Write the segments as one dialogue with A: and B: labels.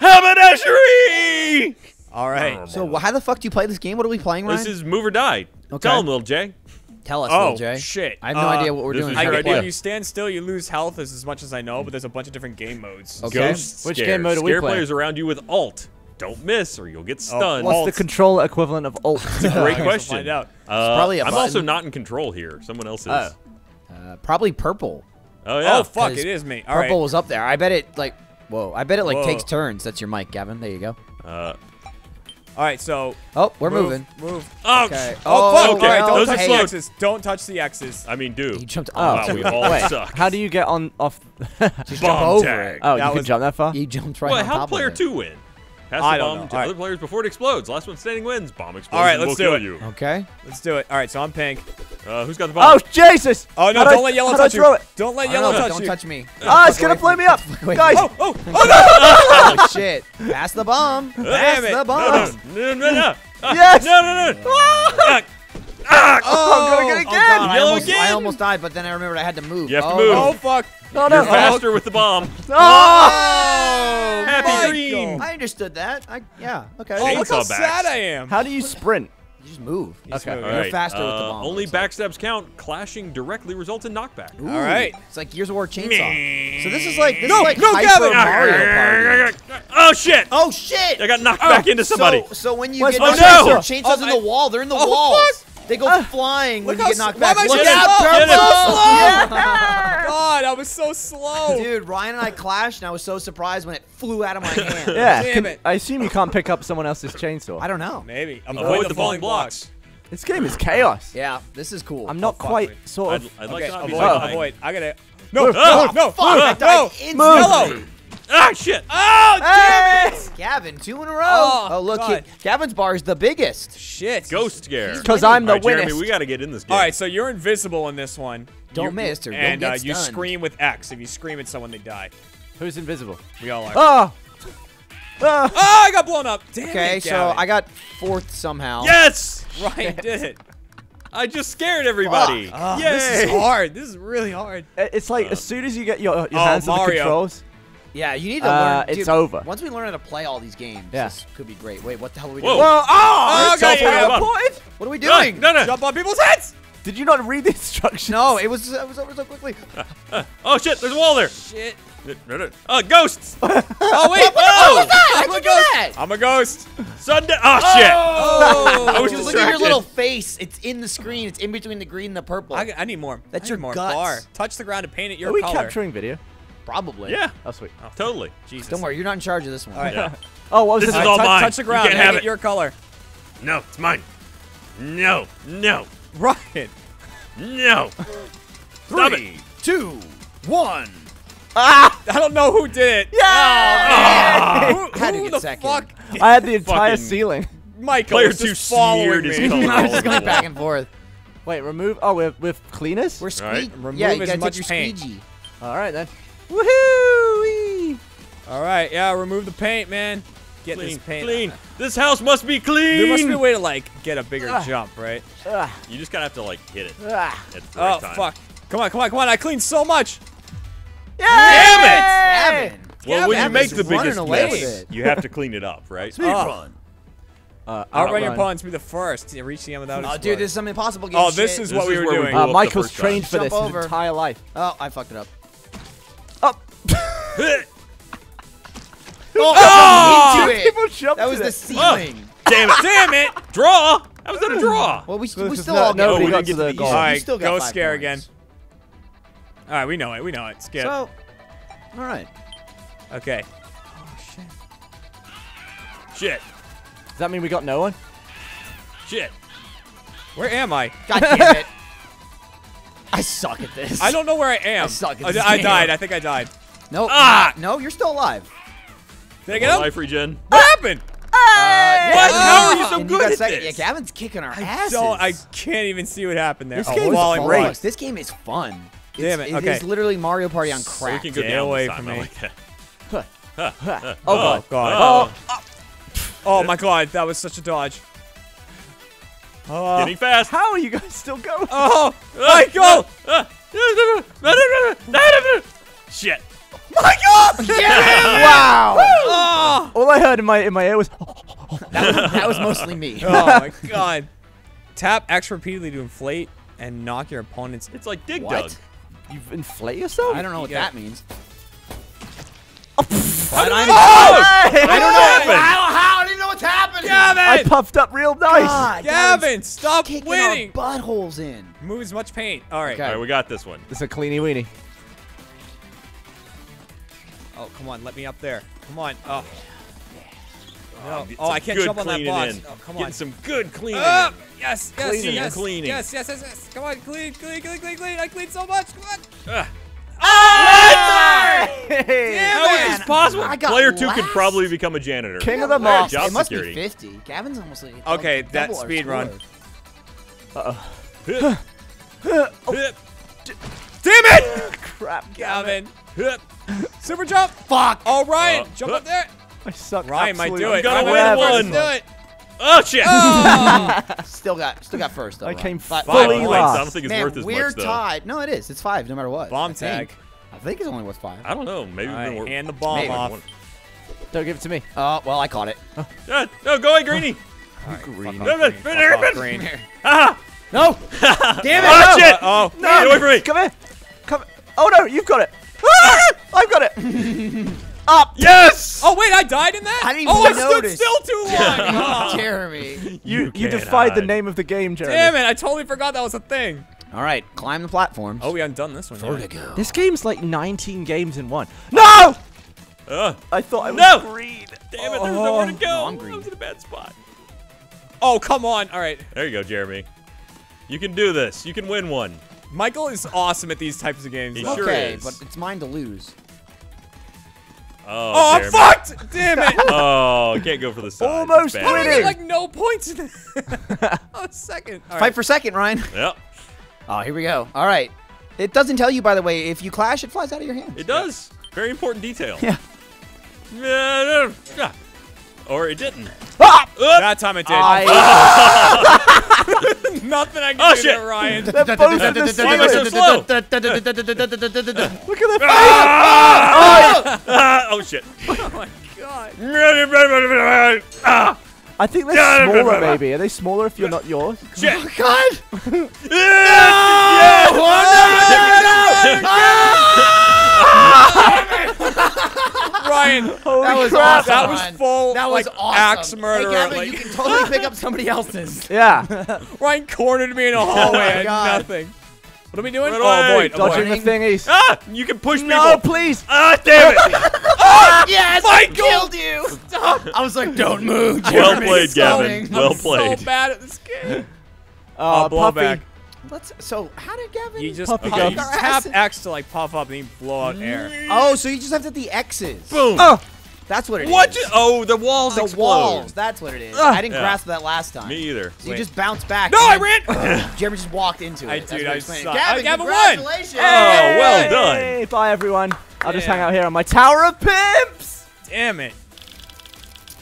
A: Haberdashery!
B: All right.
C: So how the fuck do you play this game? What are we playing, Ryan?
A: This is move or die.
C: Okay.
A: Tell him, little Jay.
C: Tell us,
B: Oh
C: Lil Jay.
B: shit!
C: I have no
B: Uh,
C: idea what we're
A: this
C: doing.
A: is
B: I
A: your
B: get
A: idea.
B: when you stand still, you lose health, as, as much as I know, but there's a bunch of different game modes.
C: Okay.
A: Ghost
D: Which
A: scare.
D: game mode are we
A: Scare
D: playing?
A: players around you with alt. Don't miss or you'll get stunned.
D: What's
B: Alt.
D: the control equivalent of alt?
A: Great
B: a great
A: question.
B: find out.
A: Uh,
C: probably a
A: I'm also not in control here. Someone else is.
D: Oh.
C: Uh, probably purple.
A: Oh, yeah.
B: Oh fuck!
C: 'Cause
B: It is me. All right.
C: Purple was up there. I bet it like. Whoa! I bet it like
B: Whoa.
C: takes turns. That's your mic, Gavin. There you go.
A: Uh,
B: All right. So
C: Oh, we're
B: move,
C: moving.
B: Move.
A: oh,
C: Okay.
A: sh-
B: Oh, fuck!
A: okay.
B: All right. Don't
A: Those
B: touch
A: are
B: the
A: slow.
B: X's. Don't touch the X's.
A: I mean, do.
C: He jumped
D: Oh.
A: Wow, we all
D: Wait,
A: suck.
D: how do you get on off?
C: Just
A: Bomb
C: jump over
A: tag.
C: it.
D: oh,
B: That
D: you can jump that far.
C: He jumped right
A: Well,
C: on
A: how
C: top
A: player
C: of it.
A: two win? Pass
B: I
A: the
B: don't
A: bomb to
B: All
A: other players before it explodes. Last one standing wins. Bomb explodes.
B: All right,
A: and
B: let's
A: will
B: do
A: kill
B: it.
A: you.
C: Okay.
B: Let's do it. All right. So I'm pink.
A: Uh, who's got the bomb?
D: Oh Jesus!
B: Oh no!
D: How do I-
B: Don't let yellow
D: how do I
B: touch you.
D: it?
B: Don't let
C: I
B: yellow
C: don't know,
B: touch
C: don't
B: you.
C: touch me.
D: Ah, it's gonna blow me up,
C: fuck
D: guys!
C: from-
B: Oh! Oh! Oh
C: Oh shit! Pass the bomb. Pass
B: it.
C: the bomb.
A: no, no, no, no. Ah,
D: Yes!
A: No, no, no. Ah, ah.
D: Oh, I'm gonna get it
C: Oh,
D: again!
C: God, I
A: Yellow
C: almost, I almost died, but then I remembered I had to move.
A: You have to
C: oh,
A: move.
B: Oh fuck!
D: No, no!
A: You're faster with the bomb.
D: Oh!
B: Oh!
A: Happy
B: Michael.
A: green.
C: I understood that. I yeah. Okay.
B: Oh, look how
A: Chainsaw backs.
B: sad I am.
D: How do you sprint?
C: You just move.
D: Okay.
B: move.
A: All
C: You're
A: right,
C: faster with the
A: uh,
C: bomb,
A: Only
C: looks like.
A: backstabs count. Clashing directly results in knockback.
C: Ooh,
B: All right.
C: It's like Gears of War chainsaw. So this is like this
B: No,
C: is like
B: no,
C: Hyper
B: Gavin!
C: Mario Party.
A: Oh shit!
C: Oh shit!
A: I got knocked back into somebody.
C: So, so when you
D: Where's
C: get
D: my
C: knocked back, chainsaws
B: Oh,
C: in
B: I-
C: the wall. They're in the
B: Oh,
C: walls. They go uh, flying when
B: Look
C: you get knocked
B: s-
C: back.
B: am I
C: Look
B: so
C: out,
B: slow?
C: purple!
B: God, I was so slow.
C: Dude, Ryan and I clashed, and I was so surprised when it flew out of my hand.
D: Yeah.
B: Damn it.
D: I assume you can't pick up someone else's chainsaw.
C: I don't know.
B: Maybe. I'm
A: Avoid the falling blocks.
D: This game is chaos.
C: Yeah, this is cool.
D: I'm not oh,
B: fuck
D: quite
B: me.
D: sort
A: I'd,
D: of.
A: I'd like
B: Okay,
A: to not be
B: avoid,
A: so
D: Oh.
B: avoid. I gotta. No, no, oh, no,
C: Fuck, I
B: no,
C: died
B: no.
C: instantly.
B: Yellow.
A: Ah, shit!
B: Oh, damn it!
C: Gavin, two in a row.
B: Oh,
C: Oh, look,
B: God.
C: he- Gavin's bar is the biggest.
B: Shit.
A: Ghost scare.
D: Because I'm the
A: All right, Jeremy,
D: winnest.
A: we got to get in this game.
B: All right, so you're invisible in this one.
C: Don't
B: You-
C: miss or don't
B: And
C: get
B: uh, you
C: stunned.
B: scream with X. If you scream at someone, they die.
D: Who's invisible?
B: We all are.
D: Oh! Ah!
B: Oh, I got blown up. Damn it!
C: Okay,
B: it,
C: so
B: Gavin.
C: I got fourth somehow.
A: Yes!
B: Ryan did it.
A: I just scared everybody.
B: Oh,
A: Yay!
B: this is hard. This is really hard.
D: It's like as soon as you get your, your
B: Oh,
D: hands on the
B: Mario.
D: controls.
C: Yeah, you need to
D: Uh,
C: learn.
D: it's
C: dude,
D: over.
C: Once we learn how to play all these games,
D: Yeah.
C: this could be great. Wait, what the hell are we
A: Whoa.
C: doing?
D: Whoa! Oh!
B: Oh,
A: okay,
B: okay,
A: yeah, yeah.
D: teleported?
C: What are we doing?
A: no, no.
B: Jump on people's heads.
D: Did you not read the instructions?
C: No, it was it was over so quickly.
A: Oh shit! There's a wall there.
B: Shit.
A: No, no. Uh, ghosts.
B: Oh wait.
C: What
A: Oh,
C: was that? How'd
B: I'm
C: you
B: a ghost.
C: that?
B: I'm a ghost.
A: Sunday. Oh shit!
B: Oh.
A: I was
C: Dude, look at your little face. It's in the screen. It's in between the green and the purple.
B: I, I need more.
C: That's
B: I
C: your
B: more
C: guts.
B: bar. Touch the ground and paint it your
D: Are we
B: color.
D: capturing video?
C: Probably.
A: Yeah,
D: Oh, sweet.
A: Oh, totally.
B: Jesus.
C: Don't worry, you're not in charge of this one.
B: All right.
A: Yeah.
D: Oh, what was
A: This
D: this?
A: is all
B: touch,
A: mine.
B: touch the
A: You
B: ground.
A: can't have
B: it
A: it.
B: your color.
A: No, it's mine. No, no,
B: Ryan.
A: no. Stop it.
C: two, one.
D: Ah!
B: I don't know who did it.
D: Yeah!
B: Who,
C: Had to
B: who
C: get
B: the
C: second.
B: fuck?
D: I had the entire ceiling.
B: Michael
A: Player
B: is
A: two
B: just following
A: smeared his
B: me.
A: color.
C: I was just going back and forth.
D: Wait, remove. Oh, we're with cleaners.
C: We're
A: All right.
C: squeaky.
B: Remove
C: yeah, you
B: as much
C: take your
B: paint.
C: squeegee.
D: All right then. Woohoo!
B: All right, yeah, remove the paint, man. Get
A: Clean,
B: this paint.
A: clean. This house must be clean.
B: There must be a way to like get a bigger
D: Ah.
B: jump, right?
D: Ah,
A: You just gotta have to like hit it at the right
B: Oh
A: time.
B: fuck! Come on, come on, come on! I cleaned so much.
A: Damn it!
C: Gavin.
A: Well, when you make the biggest
C: away
A: mess, you have to clean it up, right?
B: Oh.
D: Uh,
B: Outrun your
D: outrun.
B: opponents, be the first to reach the end without
C: Oh,
B: exploding.
C: dude, this is some impossible game
B: Oh, this
C: shit.
B: is
A: This
B: what we
A: is
B: were doing.
D: Uh,
A: up the
D: Michael's
A: first
D: trained for
C: Jump
D: this
C: over.
D: his entire life.
C: Oh, I fucked it up.
D: Up.
C: Oh, oh! into it. That was
D: to
C: the
D: it.
C: ceiling.
A: Oh, damn it!
B: Damn it!
A: Draw. How was that a hmm. draw?
C: Well, we,
D: So
C: we still
D: not-
C: all get
D: nobody
A: we
D: got
A: didn't
D: to
A: get
D: the goal.
B: All
A: You
B: right,
C: still got
B: ghost scare
C: points.
B: again. All right, we know it. We know it. Skip.
C: So, all right.
B: okay.
A: Oh, shit. Shit.
D: Does that mean we got no one?
A: Shit.
B: Where am I?
C: God damn it. I suck at this.
B: I don't know where I am.
C: I suck at
B: I,
C: this
B: I
C: game.
B: died. I think I died.
C: No,
A: Ah!
C: no, you're still alive.
B: Did I get him?
A: Life regen.
B: What happened?
C: Uh,
A: What? How are you so
C: and
A: good
C: got
A: at
C: second.
A: this?
C: Yeah, Gavin's kicking our
B: I
C: asses.
B: don't. I can't even see what happened there.
C: This
B: oh,
C: game is
B: I'm
C: flawless.
B: right.
C: This game is fun. It's,
B: Damn it,
C: It
B: okay.
C: is literally Mario Party on
A: So we can go
B: Stay
A: down
B: away from me.
A: like that.
D: Oh, God.
B: God.
D: Oh,
B: Oh my god, that was such a dodge. Oh,
A: Getting fast.
D: how are you guys still going?
B: oh Michael!
A: Ah, ah, no, god! Shit.
D: Wow.
B: Oh,
D: All I heard in my in my ear was.
C: That was, that was mostly me.
B: oh my god. Tap X repeatedly to inflate and knock your opponent's.
A: It's like Dig
C: What?
A: Dug.
D: You inflate yourself?
C: I don't know what
B: Yeah.
C: that means.
B: I
C: But I'm,
D: Oh!
C: I don't know.
A: happened?
C: How, how? I didn't know what's happening.
B: Gavin!
D: I puffed up real nice.
C: God,
B: Gavin, stop
C: kicking
B: winning!
C: our buttholes in.
B: Remove as much paint. All right.
C: Okay.
A: All right, we got this one.
D: It's a cleany weenie.
B: Oh, come on, let me up there. Come on. Oh. No.
A: Get
B: Oh, I can't jump on that box.
A: in.
B: Oh, come
A: Getting
B: on.
A: some good cleaning.
B: Ah!
A: in.
B: Yes, yes,
A: Cleaning,
B: yes,
A: cleaning.
B: yes, yes, yes, yes. Come on, clean, clean, clean, clean, clean. I cleaned so much. Come on.
A: Ah.
B: Damn
A: How is
B: it.
A: this possible?
C: I got
A: Player two could probably become a janitor.
D: King of the
C: It
D: mops.
A: Job
C: must
A: security.
C: be 50. Gavin's almost like
B: Okay,
C: double
B: that speed run.
C: score.
A: Hup, hup,
B: Damn it!
D: Crap.
B: Gavin.
A: hup.
B: Super jump. Fuck. Oh, Ryan,
A: Uh,
B: jump
A: huh.
B: up there.
D: I suck.
B: Ryan might do
D: absolutely
B: it.
A: gotta
B: I
A: win
B: went
A: one.
B: first, Do it.
A: Oh shit!
B: Oh.
C: Still got, still got first though.
D: I
C: Ryan.
D: came
C: But-
A: Five
D: fully
A: points. I don't think it's
C: Man,
A: worth as
C: we're
A: much though.
C: tied. No, it is. It's five, no matter what.
B: Bomb
C: I think.
B: tag.
C: I think it's only worth five.
A: I don't know. Maybe
B: All
A: we've been
B: right,
A: wor-
B: hand the bomb
C: Maybe.
B: off.
D: Don't give it to me.
C: Uh, well, I caught it.
A: Ah, no, go away, Greenie.
D: Green.
B: Fuck
A: Green.
B: off, green. Fuck off, green.
A: Ah!
C: No! Damn it!
A: Oh shit!
B: Oh,
A: Get away from me!
D: Come here. Come. Oh no, you've got it. Ah! I've got it. Up.
A: Yes!
B: oh wait, I died in that.
C: I didn't
B: oh, I
C: even
B: stood still too long. Oh,
C: Jeremy.
D: You you,
A: can't
D: defied the name of the game, Jeremy.
B: Damn it! I totally forgot that was a thing.
C: All right, climb the platforms.
B: Oh, we haven't done this one yet.
C: Vertigo.
D: This game's like 19 games in one. No!
A: Uh,
D: I thought I was
A: No!
D: green.
A: damn it, there's nowhere to
B: Oh,
A: go.
C: no, I'm green.
A: I
C: green.
A: was in a bad spot.
B: Oh, come on. All right.
A: There you go, Jeremy. You can do this. You can win one.
B: Michael is awesome at these types of games.
A: He
B: though.
A: sure
C: okay,
A: is.
C: but it's mine to lose.
A: Oh,
B: Oh, I'm fucked! Damn it!
A: Oh, can't go for the side.
D: Almost
A: It's
B: I
A: bad.
B: don't get like no points in this. oh, second. All
C: Fight
B: right.
C: for second, Ryan.
A: Yep,
C: Oh, here we go. All right. It doesn't tell you, by the way, if you clash, it flies out of your hands.
A: it does. Very important detail.
C: Yeah.
A: Yeah, yeah. Or it didn't.
D: Ah!
B: That time it did.
D: I,
B: Nothing I can
A: Oh,
B: do
A: shit.
B: there, Ryan.
D: they're both in the
A: Why am I so slow?
D: Look at the face.
A: Ah, oh shit.
B: oh my god.
A: ah,
D: I think they're smaller, maybe. Are they smaller if you're not yours?
A: shit.
C: God!
A: Yeah!
B: Ryan,
D: Holy
C: That was
D: crap.
C: awesome.
B: that was
C: Ryan.
B: full
C: That was
B: like,
C: awesome.
B: axe murderer.
C: Hey, Gavin,
B: like,
C: you can totally pick up somebody else's.
D: Yeah.
B: Ryan cornered me in a hallway. I had nothing. What are we doing?
A: Run
B: oh,
A: boy.
B: avoid, avoid.
D: Dodging the thingies.
A: Ah, you can push me
D: No,
A: people.
D: please.
A: Ah, damn it. ah!
C: yes!
B: I
C: killed you! I was like, don't move,
A: Well
C: Jeremy.
A: played,
C: Stalling.
A: Gavin. Well
B: I'm
A: played.
B: so bad at this game.
D: Oh,
B: Oh, blowback.
D: Puffy.
C: Let's, so, how did Gavin...
B: You just,
D: Puppy
B: puff,
D: guns.
B: you just tap X to like puff up and you blow out air.
C: Oh, so you just have to hit the X's.
A: Boom.
D: Oh,
C: That's what it is.
A: What? Oh, the walls
C: The
A: explode.
C: walls. That's what it is.
D: Ugh.
C: I didn't
A: Yeah.
C: grasp that last time.
A: Me either.
C: So you
B: Wait.
C: just bounce back.
B: No, I ran.
C: Jeremy just walked into it.
B: I-
C: That's
B: dude, I
C: I'm saying.
B: suck.
C: Gavin,
B: I- Gavin won.
C: congratulations.
A: Oh, well done.
D: Hey, bye, everyone. I'll just hang out here on my Tower of Pimps.
B: Damn it.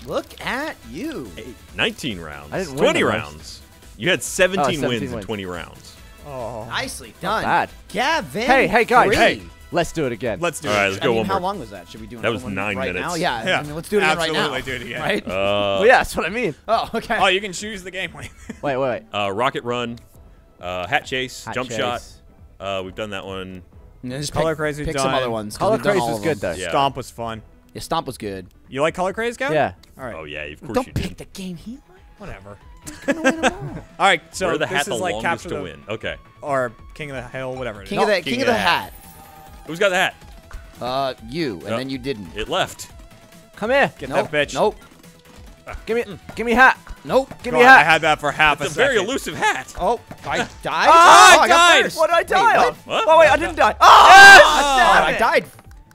C: Look at you.
A: 19 rounds.
D: I didn't win
A: 20
D: most.
A: rounds. You had 17,
D: 17
A: wins in 20 rounds.
B: Oh.
C: Nicely done.
D: bad.
C: Gavin.
D: Hey, hey, guys.
C: three.
D: Hey, let's do it again.
B: Let's do
A: All right,
B: it.
A: let's
C: I
A: go
C: mean,
A: one
C: how
A: more.
C: long was that? Should we do
A: That
C: another
A: was
C: one
A: nine
C: right
A: minutes.
C: Now? Yeah.
B: Yeah.
C: I mean, let's do it again right now.
B: Absolutely do it again.
C: Right?
A: Uh,
D: well, yeah, that's what I mean.
C: oh, okay.
B: Oh, you can choose the game. Wait.
D: Wait, wait, wait.
A: uh, rocket run, uh, hat chase,
D: Hat
A: jump
D: chase.
A: shot. Uh, we've done that one.
C: And then just
B: Color
C: pick,
B: Crazy
C: pick
B: done.
C: some other ones. 'cause
D: Color
C: we've
D: Craze was good, though.
A: Yeah.
B: Stomp was fun.
C: Yeah, Stomp was good.
B: You like Color Craze, Gavin?
D: Yeah.
B: All right.
A: Oh yeah, of course
C: Don't
A: you
C: pick the game he liked.
B: Whatever.
C: Gonna win 'em all.
B: All right. So
A: Wear the
B: this
A: hat
B: is
A: the
B: like capture
A: to
B: the
A: win. Okay.
B: or King of the Hill, whatever. it
C: King
B: is.
C: of the
A: King
C: King,
A: of
C: of
A: the
C: the Hat.
A: Who's got the hat?
C: Uh, you, and
A: Yep.
C: then you didn't.
A: It left.
D: Come here.
B: Get
C: nope.
B: that bitch.
C: Nope.
D: Give me, give me hat.
C: Nope.
D: Give
B: God,
D: me hat.
B: I had that for half
A: It's
B: a
A: a very elusive hat.
C: Oh, I died.
D: Ah,
C: oh,
B: I
C: I got
B: died.
D: What did I
C: Wait,
D: die
C: what?
D: of?
A: What?
D: Oh wait, I didn't die. Oh,
C: Oh,
D: damn
C: I died.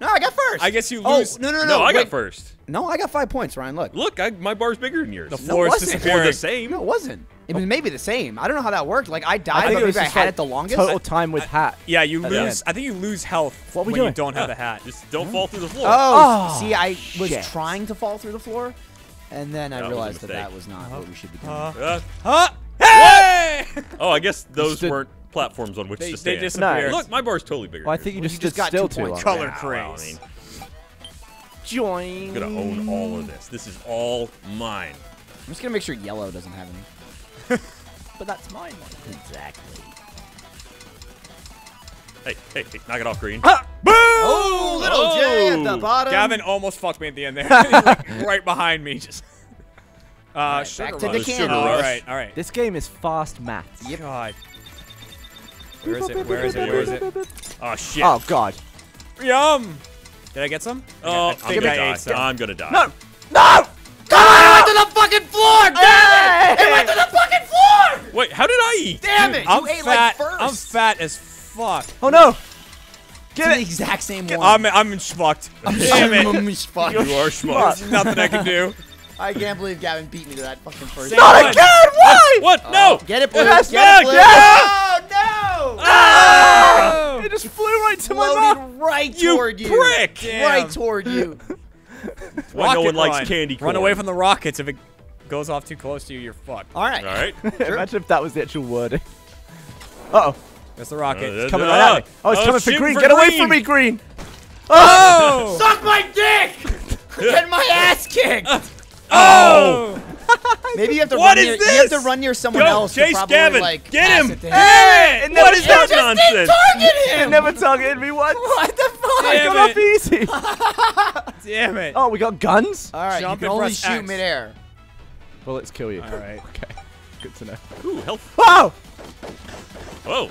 C: No, I got first.
B: I guess you
C: Oh,
B: lose.
C: no, no, no.
A: No, I got first.
C: No, I got five points, Ryan. Look.
A: Look, I, my bar's bigger than yours.
B: The floor
C: it
B: is
C: wasn't.
B: Disappearing.
A: the same.
C: No, it wasn't. It was maybe the same. I don't know how that worked. Like I died,
D: I
C: but
D: think
C: maybe I had
D: like
C: it the longest.
D: total time with hat.
B: Yeah, you
D: At
B: lose.
D: end.
B: I think you lose health
D: What are we
B: when you
D: doing?
B: don't have the hat.
A: Just don't fall through the floor.
C: Oh,
D: Oh,
C: see, I was
D: shit.
C: trying to fall through the floor, and then I
A: That was
C: realized that that was not what we should be doing.
B: Uh,
A: Uh,
B: huh? Hey!
A: oh, I guess those weren't platforms on which
B: They,
A: to
B: they
A: stand.
B: disappeared.
A: Look, my bar's totally bigger.
D: Well, I think you
C: Well,
D: just
C: you just got
D: still
C: two
D: too long.
C: points.
B: color
A: yours. Yeah, well, I mean,
D: join.
A: I'm gonna own all of this. This is all mine.
C: I'm just gonna make sure yellow doesn't have any.
D: But that's mine.
C: Exactly.
A: Hey, hey, hey, knock it off, green.
D: Ah!
C: Oh, little J at the
A: Oh.
C: bottom.
B: Gavin almost fucked me at the end there. Like right behind me, just. Uh,
C: right,
B: sugar
C: back to the
A: Sugar
C: candy.
B: All
A: rush.
B: right, all right.
D: This game is fast math.
C: Yep.
B: God. Where is it? Where is it? Where is it?
A: Oh shit.
D: Oh god.
B: Yum. Did I get some?
A: Oh,
B: I
A: I'm
B: think
A: gonna
B: I
A: die.
B: ate some.
A: I'm gonna die.
D: No! No!
C: It went to the fucking floor! Damn it! It went to the fucking floor!
A: Wait, how did I eat?
C: Damn it!
B: I'm
C: you ate
B: fat.
C: like 1st
B: I'm fat as fuck.
D: Oh no!
C: It's
D: Get
C: the exact same one.
B: I'm I'm fucked. Damn it.
C: I'm fucked.
A: You are smart.
B: There's nothing I can do.
C: I can't believe Gavin beat me to that fucking first.
B: Same
D: Not
B: one.
D: again! Why?
A: What? No!
C: Get it, blue.
D: has
C: Get
D: back,
C: it, blue.
D: yes!
C: Oh no!
B: Oh!
D: It just flew right to my mouth.
C: Floated right
A: You
C: toward you.
A: prick!
B: Damn.
C: Right toward you.
A: Why no one likes
B: run.
A: candy corn?
B: Run away from the rockets. If it goes off too close to you, you're fucked.
C: All right.
A: All right.
D: Imagine if that was the actual wording. Uh oh.
B: That's the rocket.
A: Uh,
D: Coming
A: uh,
D: right at me. Oh, it's
A: oh,
D: coming for green.
A: for
D: Get away from me, green.
B: oh!
C: Suck my dick! Get my ass kicked.
B: Oh!
C: Maybe you have to
A: What
C: run
A: is
C: near. You have to
A: this?
C: run near someone
A: Go,
C: else
A: chase
C: probably
A: Gavin.
C: like
A: Get him.
C: it
D: Hey! It never
A: What is that
C: You just didn't
A: nonsense?
C: target
D: It
C: him.
D: never targeted me once.
C: What the fuck?
D: I
B: Damn
D: got
B: it.
D: off easy.
B: Damn it.
D: Oh, we got guns?
C: All right,
B: Jump
C: you can
B: and
C: only
B: press
C: shoot
B: X.
C: midair.
D: Bullets kill you.
B: All right.
D: Okay. Good to know.
A: Ooh, health.
D: Whoa!
A: Whoa.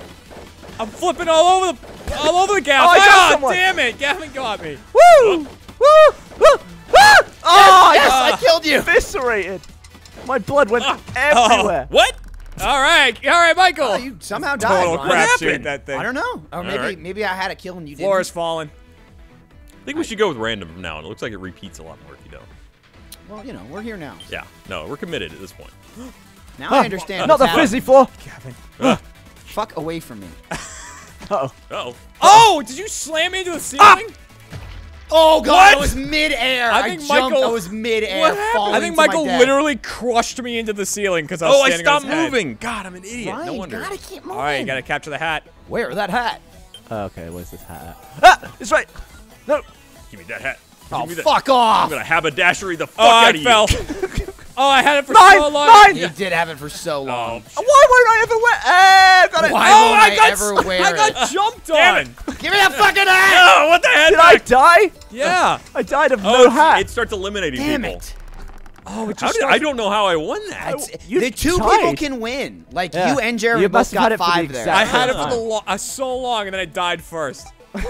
B: I'm flipping all over the all over the gas.
D: Oh, I got
B: ah,
D: someone.
B: damn it! Gavin got me.
D: Woo! Woo! Woo! Ah! Oh,
C: yes,
D: I
C: I
D: got
C: killed you.
D: eviscerated. My blood went
A: Ah.
D: everywhere.
A: What?
B: All right, all right, Michael.
C: Oh, you somehow died.
B: Total
C: Ryan.
B: crap
A: happened?
B: shoot that thing.
C: I don't know. Or maybe
A: right.
C: maybe I had a kill and you
B: Floor is
C: didn't.
B: falling.
A: I think we should go with random from now on. It looks like it repeats a lot more if you don't.
C: Well, you know, we're here now.
A: Yeah. No, we're committed at this point.
C: Now
D: Ah,
C: I understand.
D: Not the
C: what's
D: fizzy floor.
B: Kevin.
A: Uh
C: Fuck away from me.
D: Uh-oh.
A: oh.
B: Oh, did you slam me into the ceiling?
C: Oh god,
B: What?
C: I was midair.
B: I
C: I,
B: think
C: jumped.
B: Michael-
C: I was midair.
A: What happened?
B: I think
C: to my
B: Michael literally crushed me into the ceiling because I was
A: Oh, I
B: standing on
A: stopped
B: his head.
A: moving. God, I'm an idiot.
C: Ryan,
A: no wonder.
C: gotta keep moving.
B: All right, you gotta capture the hat.
C: Wear that hat.
D: Oh, okay, where's this hat at? Ah! It's right. No.
A: Give me that hat.
C: Oh,
A: Give me that.
C: fuck off.
A: I'm gonna haberdashery the fuck
B: Oh, I
A: out of
B: fell.
A: you.
B: oh, I had it for
D: Mine!
B: so long.
D: Mine!
C: He did have it for so
A: Oh,
C: long.
A: shit.
D: Why won't I ever wear? Eh, got it.
C: Why
B: oh,
C: won't
B: I,
C: I
B: got
C: ever
B: s-
C: wear
B: I got
C: it?
B: jumped
A: Damn
B: on.
A: it.
C: Give me that fucking hat.
A: Oh, what the heck?
D: Did I die?
B: Yeah.
D: I died of
A: Oh,
D: no hat.
A: It starts eliminating
C: Damn
A: people.
C: it.
B: Oh, it just
A: did, I don't know how I won that.
C: It's-
D: you
C: the two
D: tried.
C: people can win. Like
D: Yeah.
C: you and Jared
D: You
C: both
D: must have
C: got
D: had it for the
C: five there.
B: I had it for the lo- uh, so long, and then I died first.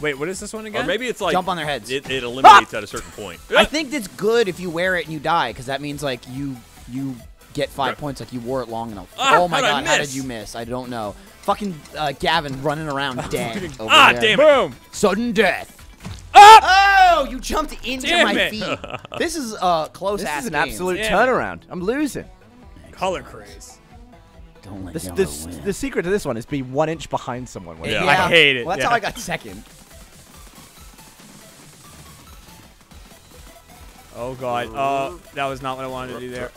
B: Wait, what is this one again?
A: Or maybe it's like
C: Jump on their heads.
A: It, it eliminates at a certain point.
C: I think it's good if you wear it and you die, because that means like you you get five
A: Right.
C: points, like you wore it long enough.
A: Ah,
C: oh my god, how did you miss? I don't know. Fucking uh, Gavin running around dead. over
A: Ah,
C: there.
A: damn it.
B: Boom.
C: Sudden death.
B: Ah!
C: Oh, you jumped into
B: Damn
C: my
B: it.
C: feet. This is a close
D: this
C: ass
D: is an
C: game.
D: absolute
B: Damn it.
D: turnaround. I'm losing.
B: Color craze.
C: Don't let
D: This,
C: yellow
D: this,
C: win.
D: the secret to this one is be one inch behind someone. when-
A: Yeah.
B: I hate it,
C: Well, that's
B: yeah.
C: how I got second.
B: Oh god. Oh, that was not what I wanted to do there.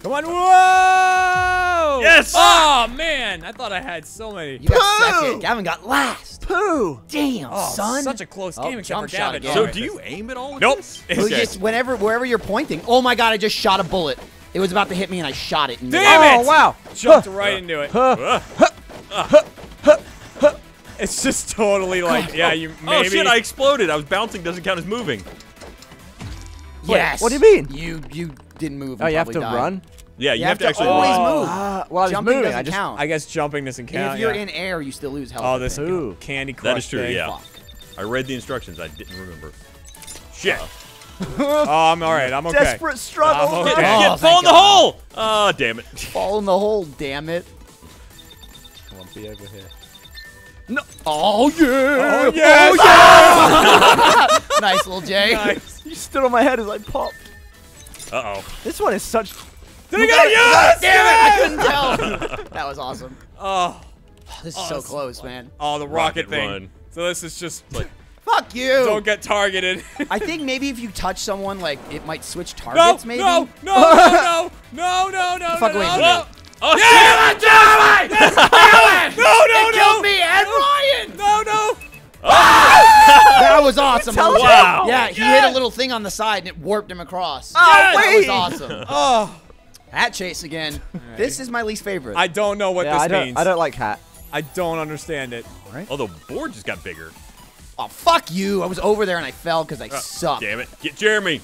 B: Come on. Whoa!
A: Yes!
B: Oh man, I thought I had so many.
C: You got
D: Pooh!
C: second. Gavin got last.
D: Poo!
C: Damn,
B: Oh,
C: son.
B: such a close
C: Oh,
B: game except
C: jump
B: for
C: shot
B: Gavin.
C: again.
B: Oh,
A: So do you aim at all with
B: Nope.
A: this?
B: It's
C: Well,
A: Okay.
C: just whenever, wherever you're pointing. Oh my god! I just shot a bullet. It was about to hit me, and I shot it. in the-
B: Damn
D: oh, wow.
B: Jumped right into it.
D: Huh.
A: Uh,
B: It's just totally like, yeah, you
A: oh
B: maybe.
A: shit! I exploded. I was bouncing. Doesn't count as moving.
C: Yes.
D: what do you mean?
C: You you didn't move.
D: Oh, you have to
C: died.
D: run?
A: Yeah, you,
C: You
A: have, to actually
C: always
A: run.
C: move.
D: Ah, well, I was
C: Jumping
D: moving.
C: doesn't
D: I just.
C: count.
B: I guess jumping doesn't
C: And
B: count.
C: if you're
B: yeah.
C: in air, you still lose health.
B: oh, this.
D: Ooh.
B: candy crush
A: That is true.
B: thing.
A: Yeah.
C: Fuck.
A: I read the instructions. I didn't remember. Shit!
B: Oh, I'm all right. I'm okay.
D: Desperate struggle.
B: I'm
A: Get,
B: okay.
C: Oh,
A: get,
C: thank
A: fall in the
C: God.
A: hole! Oh, damn it.
C: Fall in the hole, damn it.
D: Come on, be over here.
C: Oh yeah.
B: Oh, yes!
C: nice little J.
B: Nice.
D: You stood on my head as I popped.
A: Uh oh.
D: This one is such.
B: Did he get it? Yes!
C: Damn it! I couldn't tell. that was awesome.
B: Oh,
C: This is
B: Oh,
C: so
B: this is
C: close, man.
B: oh, the rocket,
A: Rocket
B: thing.
A: run.
B: So this is just like,
C: Fuck you.
B: don't get targeted.
C: I think maybe if you touch someone, like it might switch
B: no,
C: targets. maybe.
B: no, no, no, no, no, no,
C: Fuck
B: no,
C: away
B: no,
C: from
B: no.
C: me.
A: Oh,
B: Yeah!
A: shit!
B: No, no,
C: It killed
B: no.
C: me and Ryan.
B: No, no.
A: Oh,
C: was awesome.
D: Tell
C: LJ.
A: Wow.
C: Yeah, he hit a little thing on the side and it warped him across.
D: Oh,
C: that was awesome.
B: Oh,
C: Hat chase again. This is my least favorite.
B: I don't know what
D: Yeah,
B: this
D: I don't.
B: means.
D: I don't like hat.
B: I don't understand it.
A: Oh, the board just got bigger.
C: oh, fuck you. I was over there and I fell because I
A: Oh,
C: suck.
A: Damn it. Get Jeremy.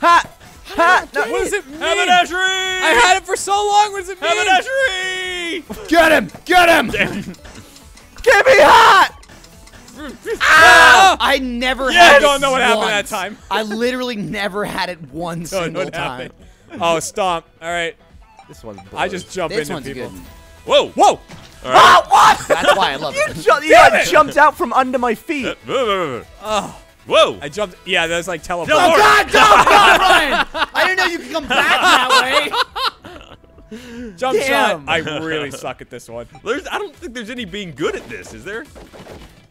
D: Hat. Hat. No,
B: What does it mean?
A: Haberdashery!
B: I had it for so long. What does it mean?
A: Haberdashery!
C: Get him! Get him!
D: Give me hat.
B: Ah! ah!
C: I never
A: Yes!
C: had
B: I
C: it
B: don't know what happened that time.
C: I literally never had it one
B: Don't know
C: single
B: what
C: time.
B: happened. Oh, stomp. All right.
D: This one's.
B: I just jump
C: This
B: into
C: one's
B: people.
C: good.
A: Whoa!
B: Whoa!
A: All right.
D: Ah, what?
C: That's why I love
D: You,
C: it.
D: ju- you like, jumped out from under my feet.
A: Uh, Whoa!
B: Oh,
A: Whoa!
B: I jumped. Yeah, that was like teleport.
A: Teleport.
C: Oh God, don't, God, Ryan! I didn't know you could come back that way.
B: Jump
C: Damn.
B: shot. I really suck at this one.
A: There's, I don't think there's any being good at this, is there?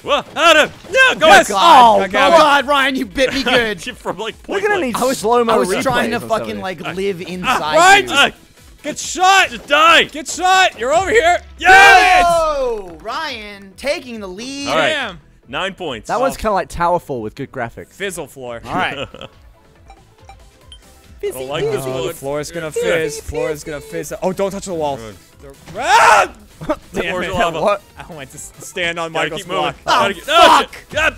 A: Whoa! Adam! No, go
B: Yes!
C: God.
B: Oh,
C: Oh,
B: God.
C: God, Ryan, you bit me good.
A: From like
D: We're
A: point
D: gonna
A: blank.
D: need
C: I was,
D: slow mo
C: I was trying to fucking like live inside
B: Ryan,
C: you.
B: just-
A: Ah,
B: Get shot!
A: just die!
B: Get shot! You're over here!
A: Yes!
C: Oh, Ryan taking the lead.
A: All right.
B: Damn!
A: Nine points.
D: That one's kind of like Towerfall with good graphics.
B: Fizzle floor.
C: All right.
A: I don't like this
B: Oh, the floor is gonna fizz. Floor is gonna fizz. Oh, don't touch the wall. Ah! Damn
A: floor's
B: it.
A: lava.
D: What?
B: I went to stand on
A: Gotta
B: Michael's
A: keep
B: block.
A: Gotta get-
C: Oh, fuck.
A: shit. God.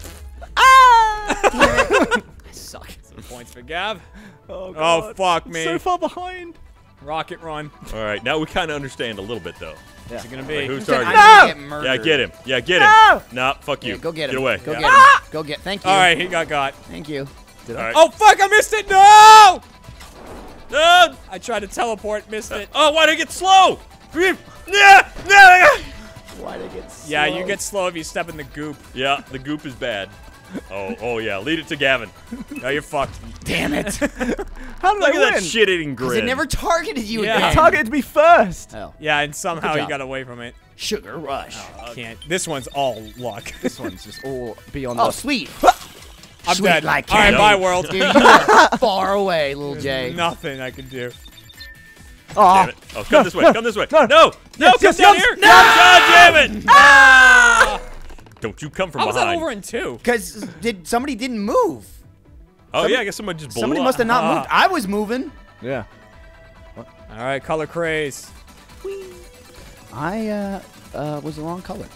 C: I suck.
B: Some points for Gav.
D: Oh, God.
B: Oh, fuck
D: I'm
B: me.
D: So far behind.
B: Rocket run.
A: All right, now we kind of understand a little bit though.
B: What's it gonna
A: Wait,
B: be?
A: who's
C: I'm
A: targeting?
C: gonna
D: No!
C: get.
A: Yeah, get him. Yeah, get him.
D: No!
A: Nah, fuck you.
C: Yeah, go get him.
A: Get away.
C: Go
A: Yeah.
C: get ah! him. Go get. Thank you.
B: All right, he got got.
C: Thank you.
A: All right.
B: Oh fuck! I missed it. No!
A: No!
B: I tried to teleport, missed it.
A: Oh, why did I get slow? Yeah, yeah.
C: Why did I get slow?
B: Yeah, you get slow if you step in the goop.
A: Yeah, the goop is bad. Oh, oh yeah. Lead it to Gavin.
B: No, you're fucked.
C: Damn it.
D: How did
A: Look
D: I
A: at
D: win?
A: that shit-eating
C: Because
A: grin.
C: it never targeted you
B: Yeah.
C: again.
D: It targeted me first.
C: Oh.
B: Yeah, and somehow
C: Good
B: you got away from it.
C: Sugar rush.
B: I can't. This one's all luck.
D: This one's just all beyond.
C: Oh,
D: the-
C: sweet.
B: I'm
C: Sweet
B: dead.
C: like
B: all right,
C: candy.
B: bye, world.
C: Dude, you are far away, little Jay.
B: Nothing I can do.
D: Aw.
A: Damn it. Oh, come this way. Come this way.
D: no.
A: No. No, come
D: yes,
A: down
D: yes.
A: here. No. God damn it. Ah! Don't you come from
B: How was that
A: behind.
B: over in two?
C: Because did somebody didn't move?
A: oh,
C: Somebody-
A: yeah, I guess somebody just blew
C: Somebody
A: up.
C: must have not
B: Ah.
C: moved. I was moving.
D: Yeah. What?
B: All right, color craze.
C: I uh, uh, was the wrong color.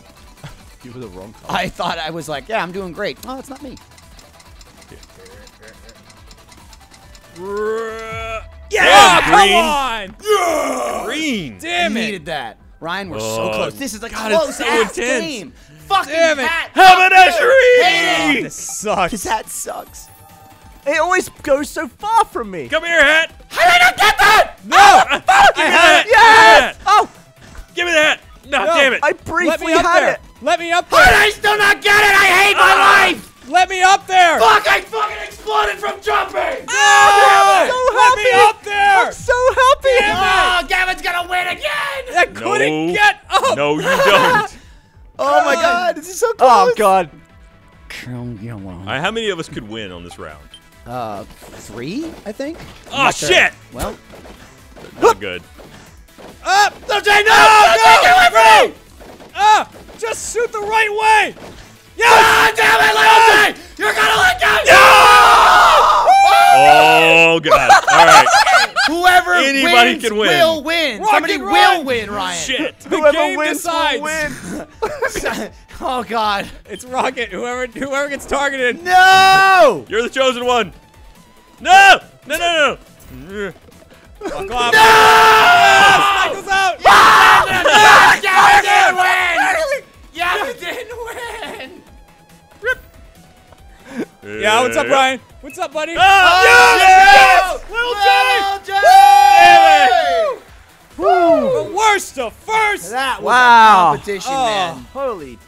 D: You were the wrong color.
C: I thought I was like, yeah, I'm doing great. Oh, it's not me.
B: Yeah,
A: Damn,
B: come on!
A: Green.
B: Damn
C: I
B: it!
C: needed that. Ryan, we're
A: Oh,
C: so close. This is a
A: God, it's
C: close
A: so
C: ass
A: intense.
C: game. Fucking
B: Damn it.
C: hat.
A: Haberdashery!
B: This sucks.
C: His hat sucks.
D: It always goes so far from me.
A: Come here, hat.
C: How did I not get that?
B: No!
A: Give me that.
D: Yes!
A: Give me.
D: Oh,
A: Give me that. No,
B: No,
A: damn it.
D: I
B: Let
D: briefly
B: me up
D: had
B: there.
D: it.
B: Let me up there.
C: How did. I still not get it? I hate my ah! life.
B: Let me up there.
C: Fuck, I fucking exploded from jumping.
B: Ah!
D: so happy.
B: Let me up there.
D: I'm So happy. Damn ah!
C: Oh, Gavin's gonna win again.
B: I couldn't
A: No.
B: get up.
A: No, you don't.
C: Oh my god, this is so close.
D: Oh god.
A: All right, how many of us could win on this round?
C: Uh, three, I think.
A: Oh, shit.
C: Well,
A: Not good.
B: Up.
C: no, Jay, no,
B: No,
C: no, take it away from me.
B: Ah! Just shoot the right way. Yes.
C: Ah, damn it, Little Jay! You're gonna let go!
A: Oh, God. All right.
C: Whoever
A: Anybody
C: wins
A: can win.
C: will win.
B: Rock
C: Somebody
B: and
C: will
B: Ryan.
C: win, Ryan.
A: Shit.
B: The
D: Whoever
B: game
D: wins
B: decides.
D: will win.
C: oh God.
B: It's Rocket. Whoever whoever gets targeted.
C: No!
A: You're the chosen one. No. No, no, no.
B: Fuck off. Yes, Michael's out.
C: Yeah, you didn't win! Yeah, you didn't win!
B: Yeah, what's up, Ryan? What's up, buddy?
A: Ah, oh, yes!
C: Little
A: Jay!
C: Jay!
B: The worst to first.
C: That was
D: Wow.
C: a competition,
B: Oh.
C: man.
D: Holy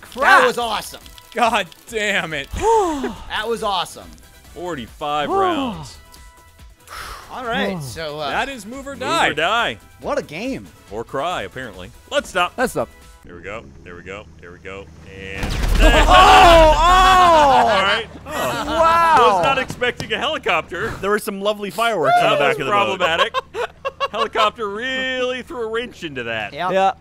D: crap.
C: That was awesome.
B: God damn it.
C: That was awesome.
A: 45 rounds.
C: All right, so uh,
B: That is move or
A: Move
B: die.
A: or die.
C: what a game.
A: Or cry, apparently. Let's stop.
D: Let's stop.
A: There we go. There we go. There we go. And.
D: Oh,
A: All
D: oh.
A: right. Oh.
D: Wow.
A: Was not expecting a helicopter.
E: There were some lovely fireworks on the back
A: was
E: of the boat.
A: problematic. Helicopter really threw a wrench into that.
C: Yeah.
D: Yeah.